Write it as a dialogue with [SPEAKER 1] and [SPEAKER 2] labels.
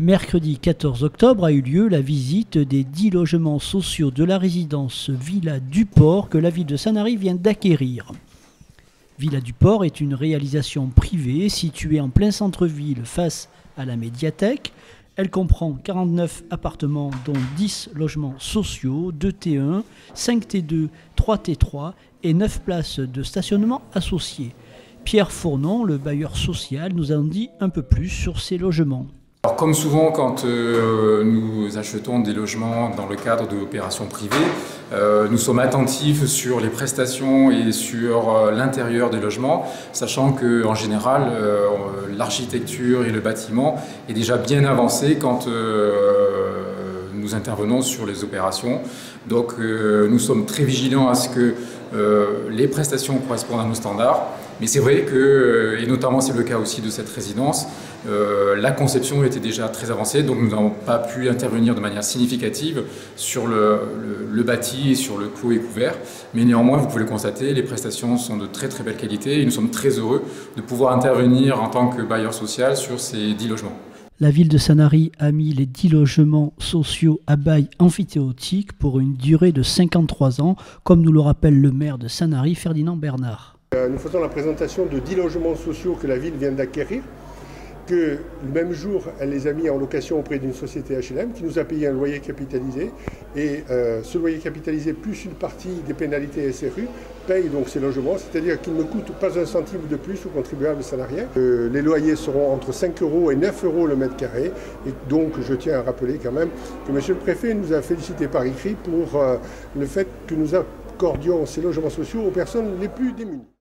[SPEAKER 1] Mercredi 14 octobre a eu lieu la visite des 10 logements sociaux de la résidence Villa du Port que la ville de Sanary vient d'acquérir. Villa du Port est une réalisation privée située en plein centre-ville face à la médiathèque. Elle comprend 49 appartements dont 10 logements sociaux, 2 T1, 5 T2, 3 T3 et 9 places de stationnement associées. Pierre Fournon, le bailleur social, nous en dit un peu plus sur ces logements.
[SPEAKER 2] Comme souvent quand euh, nous achetons des logements dans le cadre de l'opération privée, euh, nous sommes attentifs sur les prestations et sur euh, l'intérieur des logements, sachant qu'en général l'architecture et le bâtiment est déjà bien avancé quand nous intervenons sur les opérations. Donc nous sommes très vigilants à ce que les prestations correspondent à nos standards. Mais c'est vrai que, et notamment c'est le cas aussi de cette résidence, euh, la conception était déjà très avancée, donc nous n'avons pas pu intervenir de manière significative sur le, bâti et sur le clos et couvert. Mais néanmoins, vous pouvez le constater, les prestations sont de très très belle qualité et nous sommes très heureux de pouvoir intervenir en tant que bailleur social sur ces 10 logements.
[SPEAKER 1] La ville de Sanary a mis les 10 logements sociaux à bail amphithéotique pour une durée de 53 ans, comme nous le rappelle le maire de Sanary, Ferdinand Bernard.
[SPEAKER 3] Euh, nous faisons la présentation de 10 logements sociaux que la ville vient d'acquérir le même jour, elle les a mis en location auprès d'une société HLM qui nous a payé un loyer capitalisé. Et euh, ce loyer capitalisé, plus une partie des pénalités SRU, paye donc ces logements, c'est-à-dire qu'ils ne coûtent pas un centime de plus aux contribuables salariés. Euh, les loyers seront entre 5 euros et 9 euros le mètre carré. Et donc, je tiens à rappeler quand même que M. le Préfet nous a félicité par écrit pour euh, le fait que nous accordions ces logements sociaux aux personnes les plus démunies.